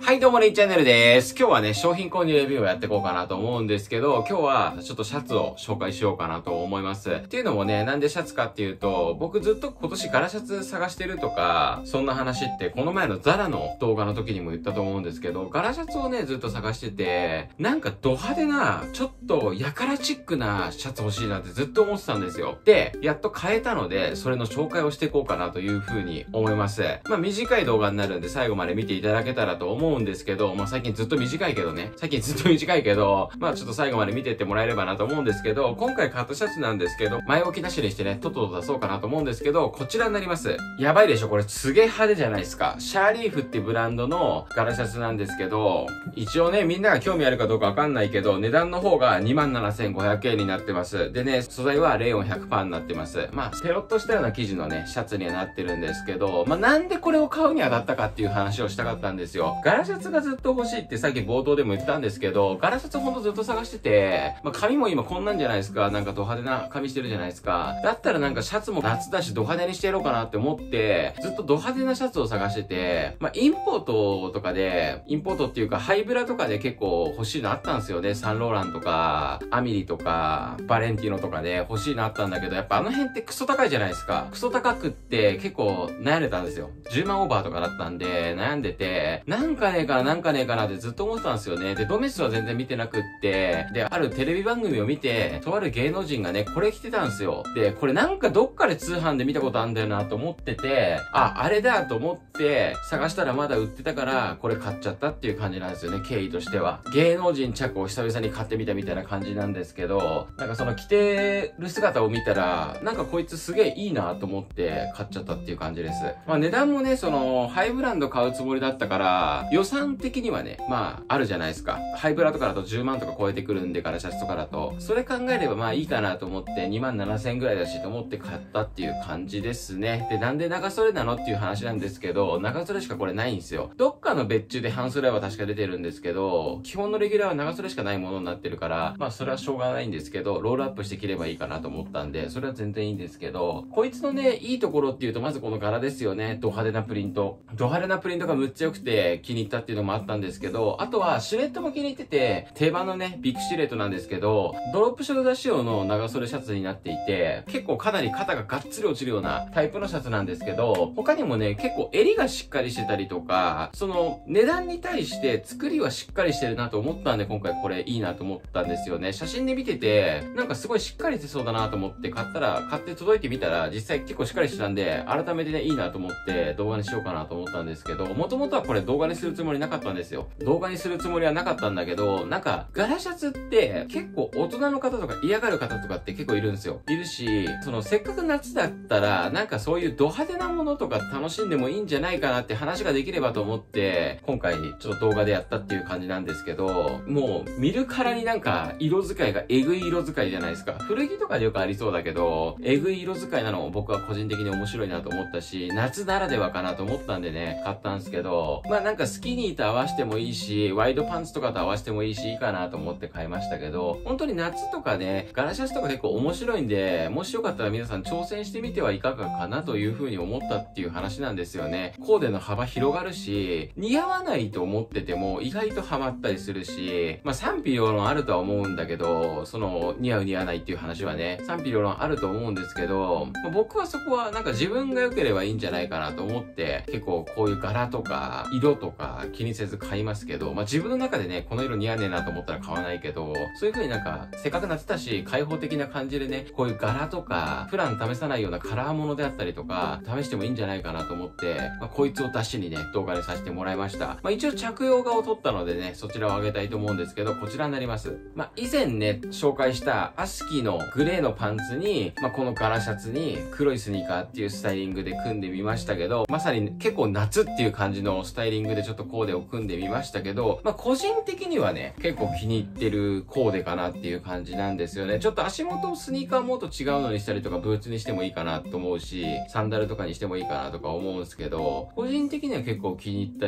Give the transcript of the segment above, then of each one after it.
はい、どうも、レイチャンネルです。今日はね、商品購入レビューをやっていこうかなと思うんですけど、今日はちょっとシャツを紹介しようかなと思います。っていうのもね、なんでシャツかっていうと、僕ずっと今年ガラシャツ探してるとか、そんな話って、この前のザラの動画の時にも言ったと思うんですけど、ガラシャツをね、ずっと探してて、なんかド派手な、ちょっとやからチックなシャツ欲しいなってずっと思ってたんですよ。で、やっと買えたので、それの紹介をしていこうかなというふうに思います。まあ短い動画になるんで最後まで見ていただけたらと思う思うんですけど、まあ最近ずっと短いけどね、最近ずっと短いけど、まあちょっと最後まで見てってもらえればなと思うんですけど、今回買ったシャツなんですけど、前置きなしにしてね、とっとと出そうかなと思うんですけど、こちらになります。やばいでしょこれすげえ派手じゃないですか。シャーリーフってブランドのガラシャツなんですけど、一応ね、みんなが興味あるかどうかわかんないけど、値段の方が27,500円になってます。でね、素材はレオン100%になってます。まあ、ペロッとしたような生地のね、シャツにはなってるんですけど、まあなんでこれを買うにあたったかっていう話をしたかったんですよ。ガラシャツがずっと欲しいってさっき冒頭でも言ったんですけど、ガラシャツほんとずっと探してて、まあ髪も今こんなんじゃないですか。なんかド派手な髪してるじゃないですか。だったらなんかシャツも夏だしド派手にしてやろうかなって思って、ずっとド派手なシャツを探してて、まあインポートとかで、インポートっていうかハイブラとかで結構欲しいのあったんですよね。サンローランとか、アミリとか、バレンティーノとかで欲しいのあったんだけど、やっぱあの辺ってクソ高いじゃないですか。クソ高くって結構悩んでたんですよ。10万オーバーとかだったんで、悩んでて、なんかねえかな、なんかねえかなってずっと思ってたんですよね。で、ドメスは全然見てなくって、で、あるテレビ番組を見て、とある芸能人がね、これ着てたんですよ。で、これなんかどっかで通販で見たことあんだよなと思ってて、あ、あれだと思って、探したらまだ売ってたから、これ買っちゃったっていう感じなんですよね、経緯としては。芸能人着を久々に買ってみたみたいな感じなんですけど、なんかその着てる姿を見たら、なんかこいつすげえいいなと思って買っちゃったっていう感じです。まあ値段もね、その、ハイブランド買うつもりだったから、予算的にはね、まあ、あるじゃないですか。ハイブラとかだと10万とか超えてくるんで、ガラシャツとかだと。それ考えればまあいいかなと思って、2万7千円ぐらいだしと思って買ったっていう感じですね。で、なんで長袖なのっていう話なんですけど、長袖しかこれないんですよ。どっかの別注で半袖は確か出てるんですけど、基本のレギュラーは長袖しかないものになってるから、まあそれはしょうがないんですけど、ロールアップして着ればいいかなと思ったんで、それは全然いいんですけど、こいつのね、いいところっていうと、まずこの柄ですよね。ド派手なプリント。ド派手なプリントがむっちゃ良くて気に入ったっていうのもあったんですけど、あとはシルエットも気に入ってて、定番のね、ビッグシルエットなんですけど、ドロップショルダー仕様の長袖シャツになっていて、結構かなり肩ががっつり落ちるようなタイプのシャツなんですけど、他にもね、結構襟がしっかりしてたりとか、そのの値段に対して作りはしっかりしてるなと思ったんで、今回これいいなと思ったんですよね。写真で見てて、なんかすごいしっかりしてそうだなと思って買ったら、買って届いてみたら、実際結構しっかりしてたんで、改めてね、いいなと思って動画にしようかなと思ったんですけど、もともとはこれ動画にするつもりなかったんですよ。動画にするつもりはなかったんだけど、なんか、ガラシャツって結構大人の方とか嫌がる方とかって結構いるんですよ。いるし、そのせっかく夏だったら、なんかそういうド派手なものとか楽しんでもいいんじゃないかなって話ができればと思って、で今回ちょっと動画でやったっていう感じなんですけど、もう見るからになんか色使いがえぐい色使いじゃないですか。古着とかでよくありそうだけど、えぐい色使いなのも僕は個人的に面白いなと思ったし、夏ならではかなと思ったんでね、買ったんですけど、まあなんかスキニーと合わせてもいいし、ワイドパンツとかと合わせてもいいし、いいかなと思って買いましたけど、本当に夏とかね、ガラシャツとか結構面白いんで、もしよかったら皆さん挑戦してみてはいかがかなというふうに思ったっていう話なんですよね。コーデの幅広がるし、似合わないと思ってても意外とハマったりするし、まあ賛否両論あるとは思うんだけど、その似合う似合わないっていう話はね、賛否両論あると思うんですけど、まあ僕はそこはなんか自分が良ければいいんじゃないかなと思って、結構こういう柄とか色とか気にせず買いますけど、まあ自分の中でね、この色似合わねえなと思ったら買わないけど、そういう風になんかせっかく夏だし開放的な感じでね、こういう柄とか、普段試さないようなカラーものであったりとか、試してもいいんじゃないかなと思って、まあこいつを出しにね、動画にさせてもらいました。まあ一応着用画を撮ったのでね、そちらを上げたいと思うんですけど、こちらになります。まあ以前ね、紹介したアスキーのグレーのパンツに、まあこの柄シャツに黒いスニーカーっていうスタイリングで組んでみましたけど、まさに結構夏っていう感じのスタイリングでちょっとコーデを組んでみましたけど、まあ個人的にはね、結構気に入ってるコーデかなっていう感じなんですよね。ちょっと足元をスニーカーもっと違うのにしたりとか、ブーツにしてもいいかなと思うし、サンダルとかにしてもいいかなとか思うんですけど、個人的には結構気に入って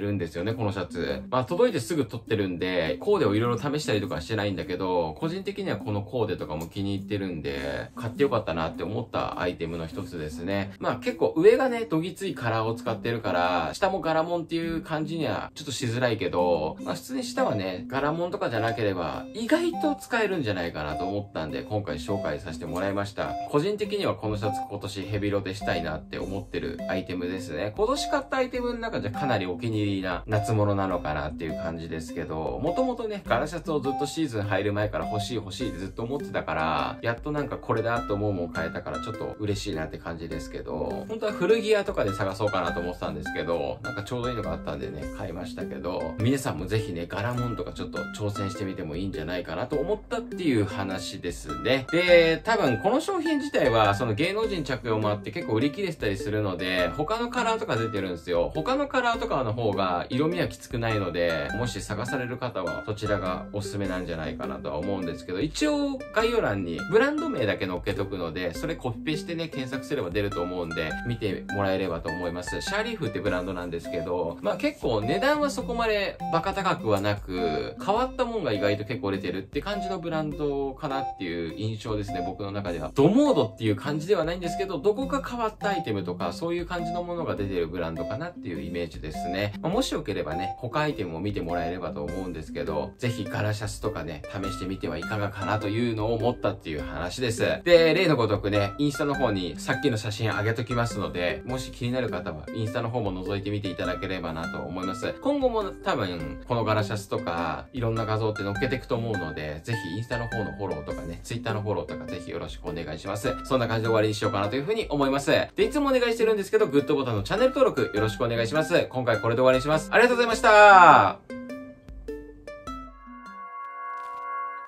るんですよね、このシャツ。まあ届いてすぐ撮ってるんで、コーデをいろいろ試したりとかしてないんだけど、個人的にはこのコーデとかも気に入ってるんで、買ってよかったなって思ったアイテムの一つですね。まあ結構上がね、どぎついカラーを使ってるから、下も柄もんっていう感じにはちょっとしづらいけど、まあ普通に下はね、柄物とかじゃなければ意外と使えるんじゃないかなと思ったんで、今回紹介させてもらいました。個人的にはこのシャツ今年ヘビロテしたいなって思ってるアイテムですね。今年買ったアイテムの中じゃかなりお気に入りな夏物なのかなっていう感じですけど、もともとね、柄シャツをずっとシーズン入る前から欲しい欲しいってずっと思ってたから、やっとなんかこれだと思うもん買えたからちょっと嬉しいなって感じですけど、本当は古着屋とかで探そうかなと思ってたんですけど、なんかちょうどいいのがあったんでね、買いましたけど、皆さんもぜひね、柄物とかちょっと挑戦してみてもいいんじゃないかなと思ったっていう話ですね。で、多分この商品自体は、その芸能人着用もあって結構売り切れてたりするので、他のカラーとか出てるんですよ。他のカラーとかとかの方が色味はきつくないので、もし探される方はそちらがおすすめなんじゃないかなとは思うんですけど、一応概要欄にブランド名だけ載っけとくので、それコピペしてね、検索すれば出ると思うんで、見てもらえればと思います。シャーリーフってブランドなんですけど、まあ結構値段はそこまでバカ高くはなく、変わったもんが意外と結構出てるって感じのブランドかなっていう印象ですね、僕の中では。ドモードっていう感じではないんですけど、どこか変わったアイテムとか、そういう感じのものが出てるブランドかなっていうイメージですですね。まあ、もしよければね、他アイテムを見てもらえればと思うんですけど、ぜひガラシャスとかね、試してみてはいかがかなというのを思ったっていう話です。で、例のごとくね、インスタの方にさっきの写真上げときますので、もし気になる方はインスタの方も覗いてみていただければなと思います。今後も多分、このガラシャスとか、いろんな画像って載っけていくと思うので、ぜひインスタの方のフォローとかね、ツイッターのフォローとかぜひよろしくお願いします。そんな感じで終わりにしようかなというふうに思います。で、いつもお願いしてるんですけど、グッドボタンのチャンネル登録よろしくお願いします。今回これで終わりにします。ありがとうございました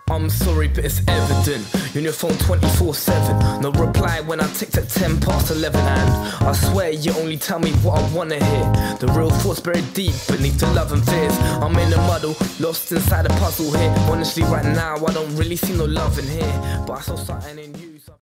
I'm sorry, but it's evident. You're on your phone 24 7. No reply when I text at 10 past 11. And I swear you only tell me what I wanna hear. The real thoughts buried deep beneath the love and fears. I'm in a muddle, lost inside a puzzle here. Honestly, right now, I don't really see no love in here. But I saw something in you.